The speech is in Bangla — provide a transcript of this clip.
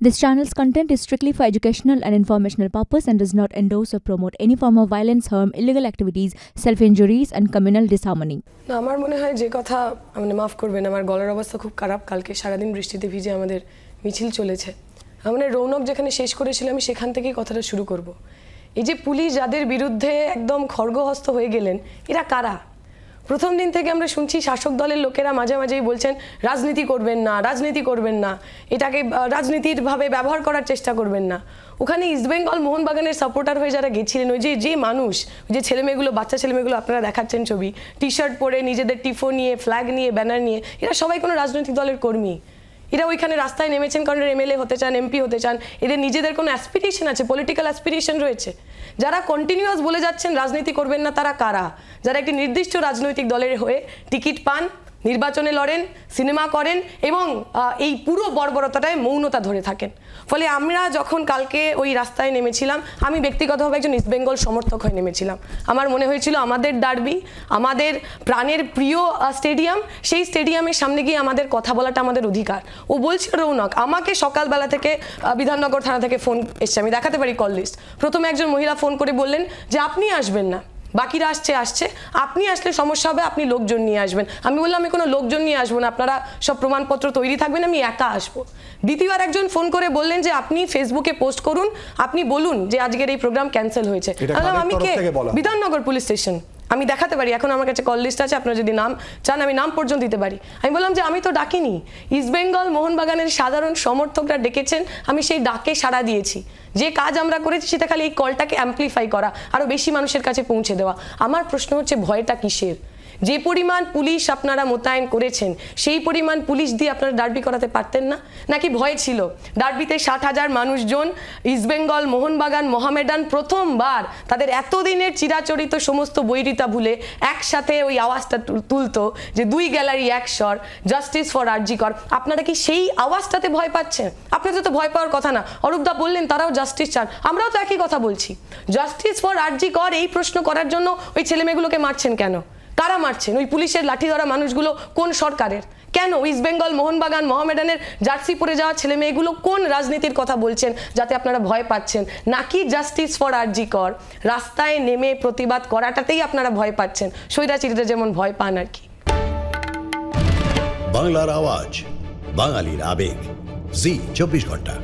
This channel's content is strictly for educational and informational purpose and does not endorse or promote any form of violence, harm, illegal activities, self-injuries and communal disharmony. না আমার মনে হয় যে কথা মানে মাফ করবেন আমার গলার অবস্থা খুব খারাপ কালকে সারাদিন বৃষ্টিতে ভিজে আমাদের মিছিল চলেছে মানে রৌনক যেখানে শেষ করেছিল আমি সেখান থেকেই কথাটা শুরু করব এই যে পুলিশ যাদের বিরুদ্ধে একদম খড়গহস্ত হয়ে গেলেন এরা কারা প্রথম দিন থেকে আমরা শুনছি শাসক দলের লোকেরা মাঝে মাঝেই বলছেন, রাজনীতি করবেন না, রাজনীতি করবেন না। এটাকে রাজনীতিরভাবে রাজনীতির ভাবে ব্যবহার করার চেষ্টা করবেন না। ওখানে ইস্টবেঙ্গল মোহনবাগানের সাপোর্টার হয়ে যারা গেছিলেন, ওই যে যে মানুষ যে ছেলেমেয়েগুলো, বাচ্চা ছেলেমেয়েগুলো আপনারা দেখাচ্ছেন ছবি টি শার্ট পরে নিজেদের টিফো নিয়ে ফ্ল্যাগ নিয়ে ব্যানার নিয়ে, এরা সবাই কোনো রাজনৈতিক দলের কর্মী। এরা ওইখানে রাস্তায় নেমেছেন কারণ এমএলএ হতে চান এমপি হতে চান। এদের নিজেদের কোনো অ্যাসপিরেশন আছে পলিটিক্যাল অ্যাসপিরেশন রয়েছে। যারা কন্টিনিউয়াস বলে যাচ্ছেন, রাজনীতি করবেন না তারা কারা? যারা একটি নির্দিষ্ট রাজনৈতিক দলের হয়ে টিকিট পান নির্বাচনে লড়েন, সিনেমা করেন এবং এই পুরো বর্বরতাটায় মৌনতা ধরে থাকেন। ফলে আমরা যখন কালকে ওই রাস্তায় নেমেছিলাম, আমি ব্যক্তিগতভাবে একজন ইস্টবেঙ্গল সমর্থক হয়ে নেমেছিলাম। আমার মনে হয়েছিল আমাদের ডার্বি, আমাদের প্রাণের প্রিয় স্টেডিয়াম, সেই স্টেডিয়ামের সামনে গিয়ে আমাদের কথা বলাটা আমাদের অধিকার। ও বলছিল, রৌনক, আমাকে সকালবেলা থেকে বিধাননগর থানা থেকে ফোন এসছে, আমি দেখাতে পারি কল লিস্ট। প্রথমে একজন মহিলা ফোন করে বললেন যে, আপনি আসবেন না। বাকিরা আসছে আসছে। আপনি আসলে সমস্যা হবে আপনি লোকজন নিয়ে আসবেন। আমি বললাম আমি কোনো লোকজন নিয়ে আসব না। আপনারা সব প্রমাণপত্র তৈরি থাকবেন আমি একা আসব। দ্বিতীয়বার একজন ফোন করে বললেন যে আপনি ফেসবুকে পোস্ট করুন আপনি বলুন যে আজকের এই প্রোগ্রাম ক্যান্সেল হয়েছে। আমি কে? Bidhannagar police station. আমি দেখাতে পারি, এখন আমার কাছে কল লিস্ট আছে, আপনারা যদি নাম চান, আমি নাম পর্যন্ত দিতে পারি। আমি বললাম যে আমি তো ডাকিনি। ইস্টবেঙ্গল মোহনবাগানের সাধারণ সমর্থকরা ডেকেছেন, আমি সেই ডাকে সাড়া দিয়েছি। যে কাজ আমরা করেছি, সেটা খালি এই কলটাকে অ্যাম্পলিফাই করা আরও বেশি মানুষের কাছে পৌঁছে দেওয়া। আমার প্রশ্ন হচ্ছে, ভয়টা কিসের? যে পরিমাণ পুলিশ আপনারা মোতায়েন করেছেন, সেই পরিমাণ পুলিশ দিয়ে আপনারা ডার্বি করাতে পারতেন না? নাকি ভয় ছিল? ডার্বিতে ষাট হাজার মানুষজন ইস্টবেঙ্গল মোহনবাগান, মোহামেডান প্রথমবার তাদের এতদিনের চিরাচরিত সমস্ত বৈরিতা ভুলে একসাথে ওই আওয়াজটা তুল- তুলতো যে দুই গ্যালারি এক স্বর, জাস্টিস ফর আরজিকর আপনারা কি সেই আওয়াজটাতে ভয় পাচ্ছেন? আপনাদের তো ভয় পাওয়ার কথা না। অরূপদা বললেন, তারাও জাস্টিস চান। আমরাও তো একই কথা বলছি। জাস্টিস ফর আরজিকর এই প্রশ্ন করার জন্য ওই ছেলেমেয়েগুলোকে মারছেন কেন? কারা মারছেন? ওই পুলিশের লাঠি ধরা মানুষগুলো কোন সরকারের? কেন ইস্ট বেঙ্গল মোহনবাগান মহামেডানের জার্সি পরে যাওয়া ছেলে মেয়েগুলো কোন রাজনীতির কথা বলছেন যাতে আপনারা ভয় পাচ্ছেন? নাকি জাস্টিস ফর আরজি কর? রাস্তায় নেমে প্রতিবাদ করাটাতেই আপনারা ভয় পাচ্ছেন। স্বৈরাচিরিরা যেমন ভয় পান আর কি। বাংলার আওয়াজ, বাঙালির আবেগ। জি, চব্বিশ ঘণ্টা।